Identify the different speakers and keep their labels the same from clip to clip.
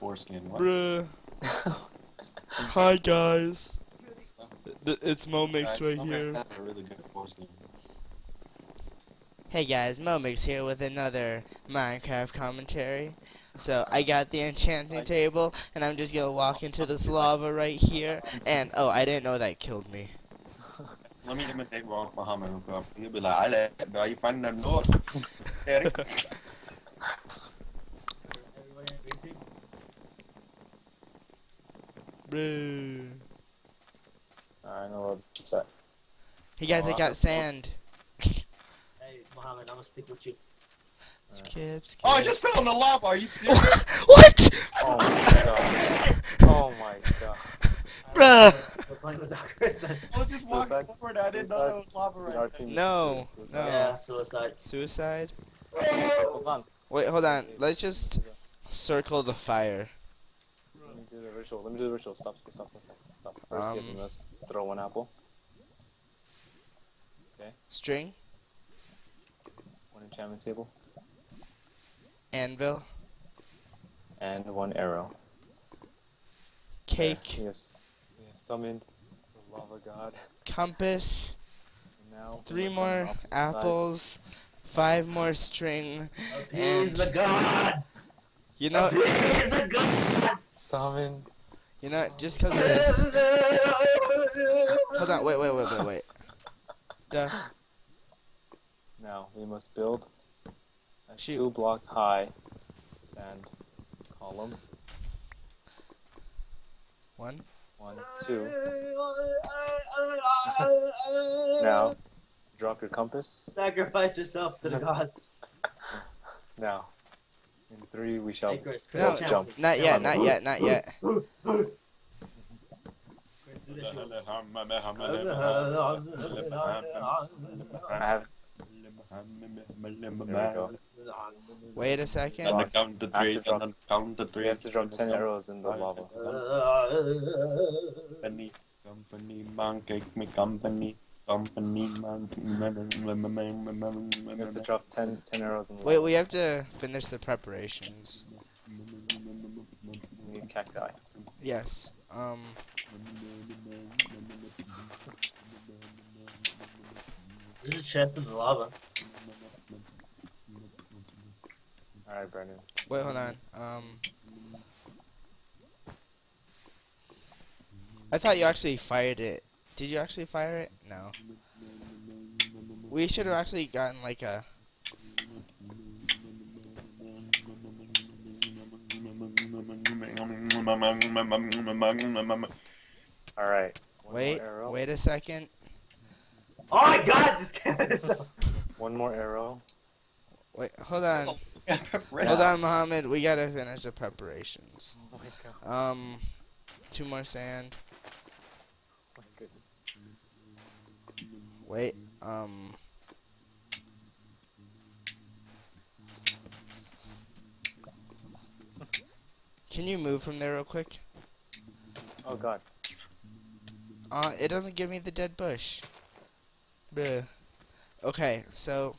Speaker 1: foreskin. What?
Speaker 2: Bruh. Hi guys. Th- It's Moemix right
Speaker 1: Moemix
Speaker 2: here.
Speaker 1: a really good foreskin.
Speaker 2: Hey guys, Moemix here with another Minecraft commentary. So I got the enchanting table, and I'm just gonna walk into this lava right here. And oh, I didn't know that killed me.
Speaker 1: Let me imitate Ron Muhammad real quick. He'll be like, I let bro, you find that door. Eric.
Speaker 2: Bruh.
Speaker 3: I know what's that.
Speaker 2: Hey guys, I got sand.
Speaker 4: Hey, Mohammed, I'm gonna stick with you.
Speaker 2: Skip, skip.
Speaker 1: Oh, I just fell in the lava. Are you serious?
Speaker 2: what?
Speaker 3: Oh my god. Oh my god.
Speaker 2: Bruh.
Speaker 4: We're playing with Chris then.
Speaker 1: I was just walking
Speaker 3: Suicide?
Speaker 1: forward. I didn't know
Speaker 3: Suicide?
Speaker 1: there was lava
Speaker 3: Dude, our
Speaker 1: right
Speaker 3: team
Speaker 2: No,
Speaker 3: screwed,
Speaker 2: no.
Speaker 4: Yeah, suicide.
Speaker 2: Suicide?
Speaker 3: Hold on.
Speaker 2: Wait, hold on. Let's just circle the fire.
Speaker 3: Let me do the ritual. Let me do the ritual. Stop, stop, stop, stop, stop. First, you
Speaker 2: Um,
Speaker 3: must throw one apple. Okay.
Speaker 2: String,
Speaker 3: One enchantment table.
Speaker 2: anvil,
Speaker 3: And one arrow.
Speaker 2: cake,
Speaker 3: We have, we have summoned the lava god.
Speaker 2: compass,
Speaker 3: now
Speaker 2: three more
Speaker 3: opposite sides.
Speaker 2: apples, five more string.
Speaker 4: Appease the gods!
Speaker 2: You know,
Speaker 4: Appease the gods!
Speaker 3: Summon.
Speaker 2: you know, just because of this. Hold on, wait, wait, wait, wait, wait. Duh.
Speaker 3: Now we must build a
Speaker 2: Shoot.
Speaker 3: two block high sand column.
Speaker 2: One.
Speaker 3: One, two. Now, drop your compass.
Speaker 4: Sacrifice yourself to the gods.
Speaker 3: Now, in three we shall.
Speaker 4: Hey, Chris, Chris,
Speaker 2: No,
Speaker 3: both
Speaker 4: challenge
Speaker 3: jump.
Speaker 2: Not yet, not yet, not yet.
Speaker 4: Chris, do this shit.
Speaker 3: I have. There we go.
Speaker 2: Wait a second.
Speaker 1: And the count to
Speaker 3: have
Speaker 1: three,
Speaker 3: to
Speaker 1: and
Speaker 3: drop-
Speaker 1: then count to three.
Speaker 3: We have to drop ten
Speaker 1: then
Speaker 3: arrows in the lava.
Speaker 1: Company, company, man, cake me company, company.
Speaker 3: We have to drop 10, 10 arrows in the
Speaker 2: Wait, we have to finish the preparations.
Speaker 3: We need cacti.
Speaker 2: Yes. Um.
Speaker 4: There's a chest in the lava.
Speaker 3: Alright, Brendan.
Speaker 2: Wait, hold on. Um. I thought you actually fired it. Did you actually fire it? No. We should have actually gotten like a.
Speaker 3: Alright.
Speaker 2: Wait. Wait a second.
Speaker 4: Oh my god, just kill yourself.
Speaker 3: One more arrow.
Speaker 2: Wait, hold on.
Speaker 1: Hold
Speaker 2: Hold on, Mohammed. We gotta finish the preparations.
Speaker 3: Oh my god.
Speaker 2: Um. Two more sand.
Speaker 3: My goodness.
Speaker 2: Wait. Um. Can you move from there real quick?
Speaker 3: Oh god.
Speaker 2: Uh, it doesn't give me the dead bush. Bruh. Okay, so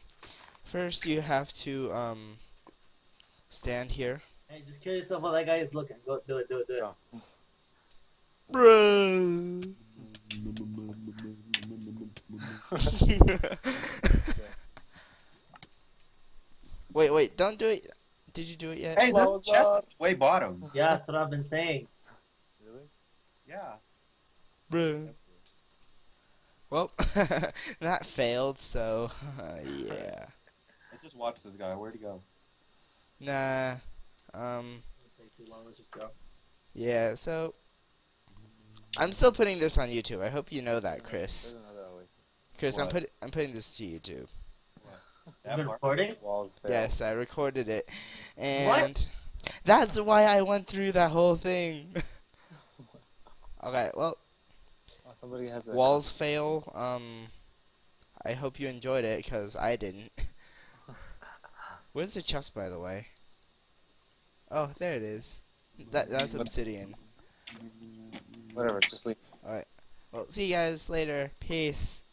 Speaker 2: first you have to um stand here.
Speaker 4: Hey, just kill yourself while that guy is looking. Go, do it, do it, do it.
Speaker 3: Go.
Speaker 2: Bruh. wait, wait, don't do it. Did you do it yet?
Speaker 1: Hey, there's a chest at way bottom.
Speaker 4: Yeah, that's what I've been saying.
Speaker 3: Really?
Speaker 1: Yeah.
Speaker 2: Bruh. Well, that failed, so yeah.
Speaker 1: Let's just watch this guy. Where'd he go?
Speaker 2: Nah. Um.
Speaker 4: Take too long. Let's just go.
Speaker 2: Yeah. So I'm still putting this on YouTube. I hope you know that, Chris.
Speaker 3: There's another oasis.
Speaker 2: Chris, I'm put I'm putting this to YouTube.
Speaker 1: That
Speaker 4: You've been recording?
Speaker 3: Walls.
Speaker 2: Yes, I recorded it, and that's why I went through that whole thing. okay. Well,
Speaker 3: Oh, somebody has a
Speaker 2: walls
Speaker 3: compass.
Speaker 2: fail. Um. I hope you enjoyed it, cause I didn't. Where's the chest, by the way? Oh, there it is. That that's obsidian.
Speaker 3: Whatever, just leave. All right.
Speaker 2: Well, see you guys later. Peace.